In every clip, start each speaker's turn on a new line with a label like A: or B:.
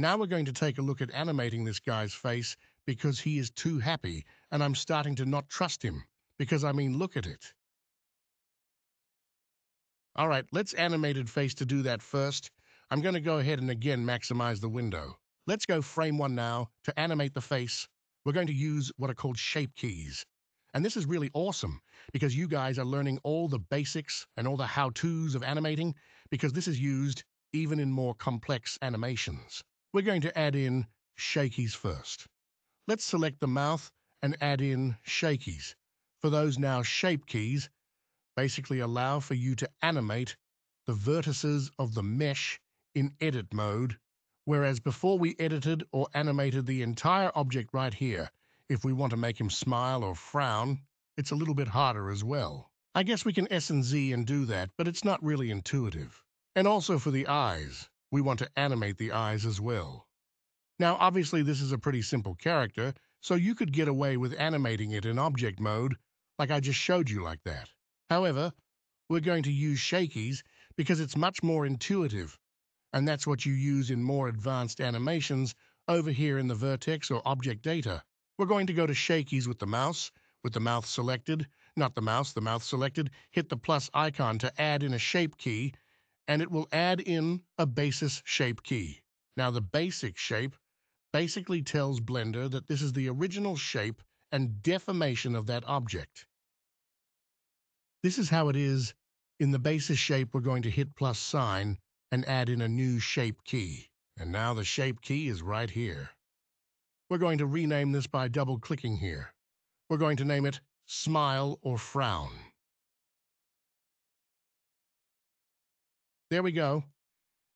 A: Now we're going to take a look at animating this guy's face because he is too happy and I'm starting to not trust him because I mean look at it. All right, let's animated face to do that first. I'm going to go ahead and again maximize the window. Let's go frame one now to animate the face. We're going to use what are called shape keys. And this is really awesome because you guys are learning all the basics and all the how-tos of animating because this is used even in more complex animations. We're going to add in shape keys first. Let's select the mouth and add in shape keys. For those now shape keys, basically allow for you to animate the vertices of the mesh in edit mode, whereas before we edited or animated the entire object right here, if we want to make him smile or frown, it's a little bit harder as well. I guess we can S and Z and do that, but it's not really intuitive. And also for the eyes we want to animate the eyes as well. Now, obviously, this is a pretty simple character, so you could get away with animating it in object mode, like I just showed you like that. However, we're going to use shape keys because it's much more intuitive, and that's what you use in more advanced animations over here in the vertex or object data. We're going to go to shape keys with the mouse, with the mouth selected, not the mouse, the mouth selected, hit the plus icon to add in a shape key, and it will add in a basis shape key. Now the basic shape basically tells Blender that this is the original shape and deformation of that object. This is how it is in the basis shape we're going to hit plus sign and add in a new shape key. And now the shape key is right here. We're going to rename this by double clicking here. We're going to name it smile or frown. There we go.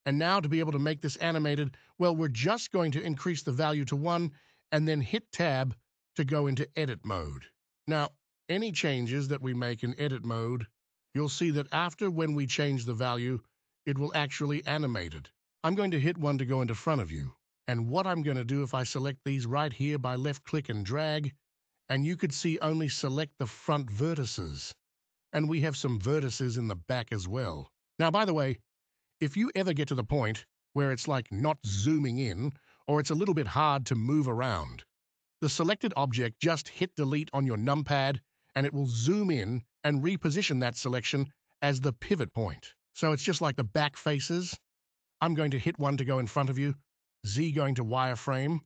A: And now to be able to make this animated, well, we're just going to increase the value to 1 and then hit Tab to go into edit mode. Now, any changes that we make in edit mode, you'll see that after when we change the value, it will actually animate it. I'm going to hit 1 to go into front of you. And what I'm going to do if I select these right here by left click and drag, and you could see only select the front vertices. And we have some vertices in the back as well. Now, by the way, if you ever get to the point where it's like not zooming in, or it's a little bit hard to move around, the selected object just hit delete on your numpad and it will zoom in and reposition that selection as the pivot point. So it's just like the back faces. I'm going to hit one to go in front of you, Z going to wireframe,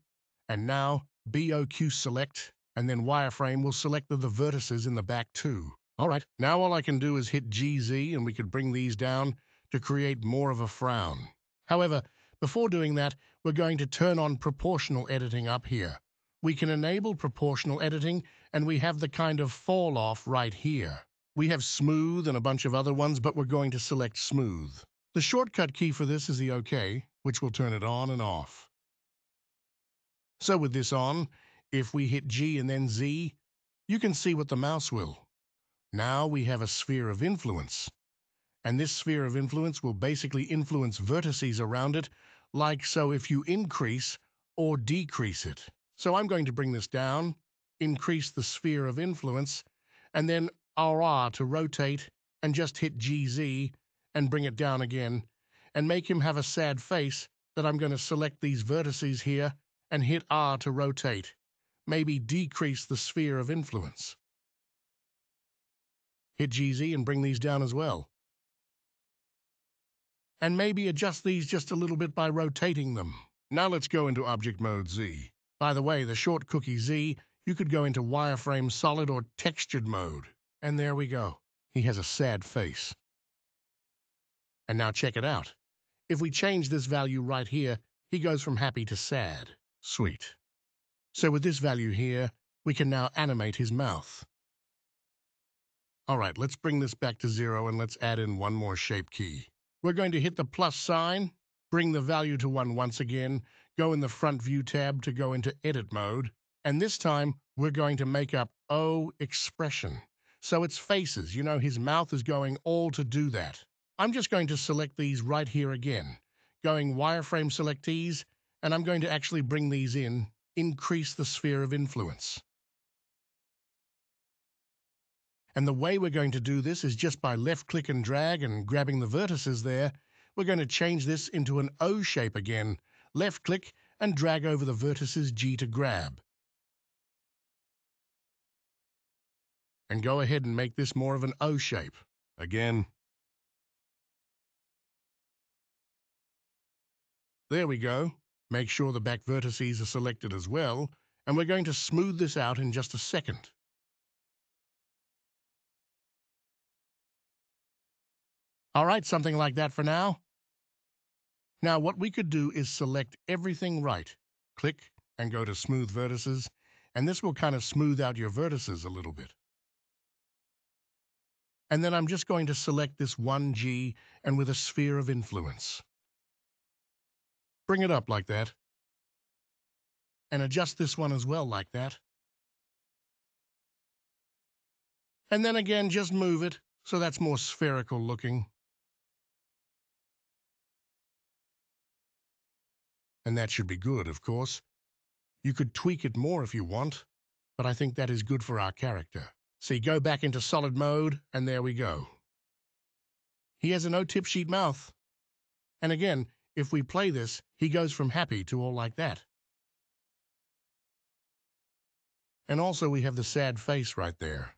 A: and now BOQ select, and then wireframe will select the, the vertices in the back too. All right, now all I can do is hit GZ and we could bring these down to create more of a frown. However, before doing that, we're going to turn on proportional editing up here. We can enable proportional editing and we have the kind of fall off right here. We have smooth and a bunch of other ones, but we're going to select smooth. The shortcut key for this is the O key, which will turn it on and off. So with this on, if we hit G and then Z, you can see what the mouse will. Now we have a sphere of influence. And this sphere of influence will basically influence vertices around it, like so if you increase or decrease it. So I'm going to bring this down, increase the sphere of influence, and then RR to rotate, and just hit GZ and bring it down again, and make him have a sad face that I'm going to select these vertices here and hit R to rotate. Maybe decrease the sphere of influence. Hit GZ and bring these down as well. And maybe adjust these just a little bit by rotating them. Now let's go into Object Mode Z. By the way, the short cookie Z, you could go into wireframe solid or textured mode. And there we go. He has a sad face. And now check it out. If we change this value right here, he goes from happy to sad. Sweet. So with this value here, we can now animate his mouth. All right, let's bring this back to zero and let's add in one more shape key. We're going to hit the plus sign, bring the value to one once again, go in the front view tab to go into edit mode, and this time we're going to make up O expression. So it's faces, you know, his mouth is going all to do that. I'm just going to select these right here again, going wireframe selectees, and I'm going to actually bring these in, increase the sphere of influence. And the way we're going to do this is just by left click and drag and grabbing the vertices there. We're going to change this into an O shape again, left-click, and drag over the vertices G to grab. And go ahead and make this more of an O shape. Again. There we go. Make sure the back vertices are selected as well, and we're going to smooth this out in just a second. All right, something like that for now. Now, what we could do is select everything right. Click and go to Smooth Vertices, and this will kind of smooth out your vertices a little bit. And then I'm just going to select this 1G and with a sphere of influence. Bring it up like that. And adjust this one as well like that. And then again, just move it so that's more spherical looking. And that should be good, of course. You could tweak it more if you want, but I think that is good for our character. See, go back into solid mode, and there we go. He has a no-tip sheet mouth. And again, if we play this, he goes from happy to all like that. And also we have the sad face right there.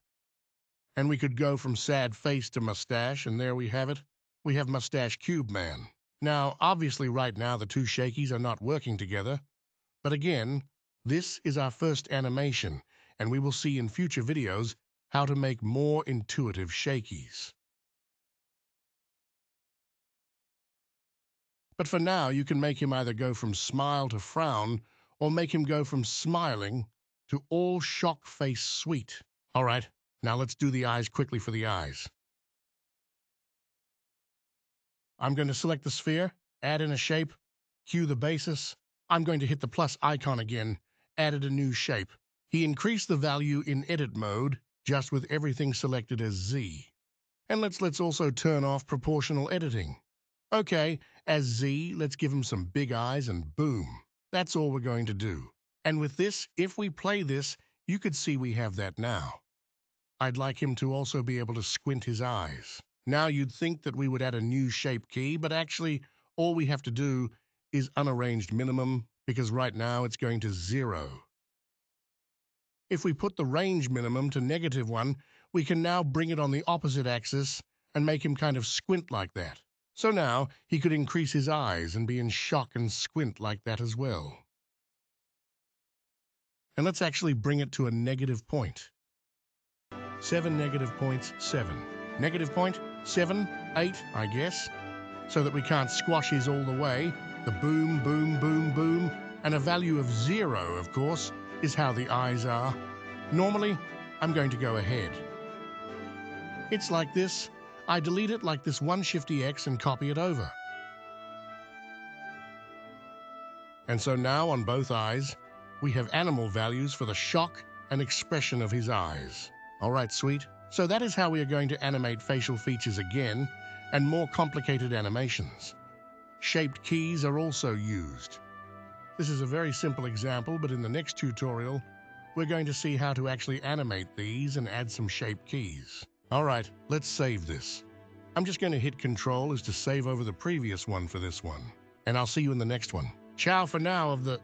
A: And we could go from sad face to mustache, and there we have it. We have Mustache Cube Man. Now, obviously right now the two shape keys are not working together, but again, this is our first animation, and we will see in future videos how to make more intuitive shape keys. But for now, you can make him either go from smile to frown, or make him go from smiling to all shock face sweet. All right, now let's do the eyes quickly for the eyes. I'm going to select the sphere, add in a shape, cue the basis. I'm going to hit the plus icon again, added a new shape. He increased the value in edit mode, just with everything selected as Z. And let's, let's also turn off proportional editing. Okay, as Z, let's give him some big eyes and boom. That's all we're going to do. And with this, if we play this, you could see we have that now. I'd like him to also be able to squint his eyes. Now you'd think that we would add a new shape key, but actually all we have to do is unarranged minimum because right now it's going to zero. If we put the range minimum to negative one, we can now bring it on the opposite axis and make him kind of squint like that. So now he could increase his eyes and be in shock and squint like that as well. And let's actually bring it to a negative point. Seven negative points, seven. Negative point, seven, eight, I guess, so that we can't squash his all the way. The boom, boom, boom, boom, and a value of zero, of course, is how the eyes are. Normally, I'm going to go ahead. It's like this. I delete it like this one shifty X and copy it over. And so now on both eyes, we have animal values for the shock and expression of his eyes. All right, sweet. So that is how we are going to animate facial features again and more complicated animations. Shaped keys are also used. This is a very simple example, but in the next tutorial, we're going to see how to actually animate these and add some shaped keys. All right, let's save this. I'm just going to hit Control as to save over the previous one for this one. And I'll see you in the next one. Ciao for now of the...